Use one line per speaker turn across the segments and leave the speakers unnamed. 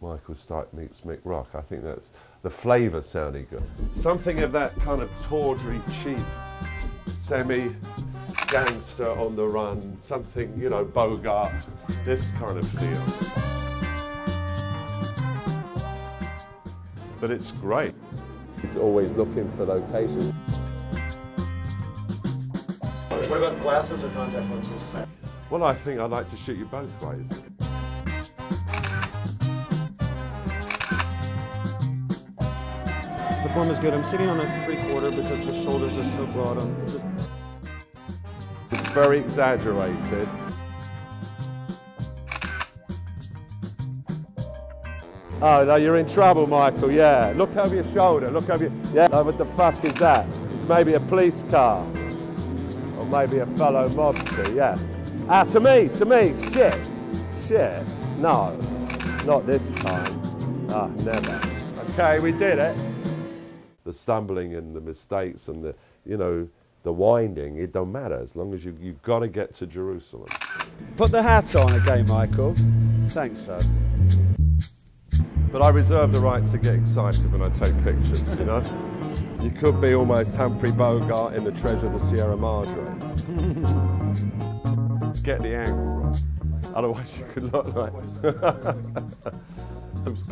Michael Stipe meets Mick Rock. I think that's the flavour sounding good. Something of that kind of tawdry, cheap, semi gangster on the run, something, you know, Bogart, this kind of feel. But it's great. He's always looking for locations.
What about glasses or contact lenses?
Well, I think I'd like to shoot you both ways.
Form is good. I'm sitting on a three quarter because the shoulders are so broad.
It's very exaggerated. Oh, no, you're in trouble, Michael, yeah. Look over your shoulder, look over your... Yeah, oh, what the fuck is that? It's maybe a police car. Or maybe a fellow mobster, yes. Ah, to me, to me, shit. Shit. No, not this time. Ah, never. Okay, we did it. The stumbling and the mistakes and the, you know, the winding, it don't matter as long as you, you've got to get to Jerusalem.
Put the hat on again, Michael. Thanks, sir.
But I reserve the right to get excited when I take pictures, you know? You could be almost Humphrey Bogart in The Treasure of the Sierra Madre. Get the angle right. Otherwise you could look like...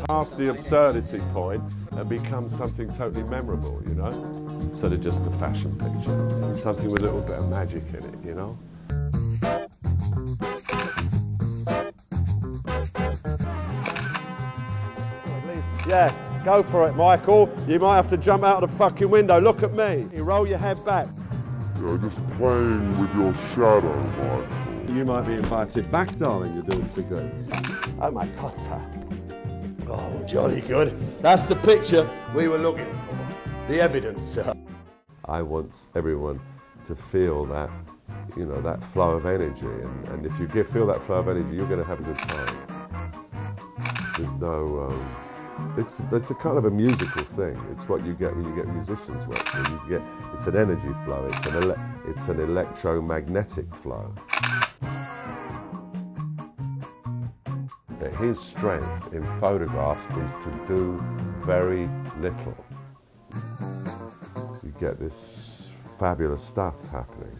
past the absurdity point and become something totally memorable, you know? Instead of just a fashion picture. Something with a little bit of magic in it, you know? Yes, go for it, Michael. You might have to jump out of the fucking window. Look at me. You roll your head back.
You're just playing with your shadow, Michael.
You might be invited back, darling. You're doing so good. Oh my God, sir. Oh, jolly good. That's the picture we were looking for. The evidence, sir. I want everyone to feel that, you know, that flow of energy. And, and if you give, feel that flow of energy, you're going to have a good time. There's no, um, it's, it's a kind of a musical thing. It's what you get when you get musicians working. You get, it's an energy flow. It's an, ele- it's an electromagnetic flow. That his strength in photographs is to do very little. You get this fabulous stuff happening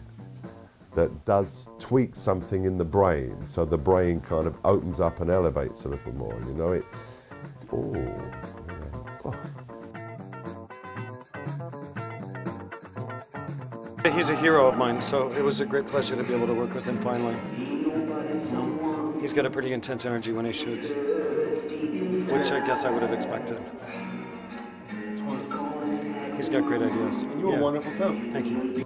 that does tweak something in the brain, so the brain kind of opens up and elevates a little more. You know it. Oh, yeah. oh.
He's a hero of mine, so it was a great pleasure to be able to work with him finally. He's got a pretty intense energy when he shoots, which I guess I would have expected. He's got great ideas.
And You were
Yeah.
wonderful too.
Thank you.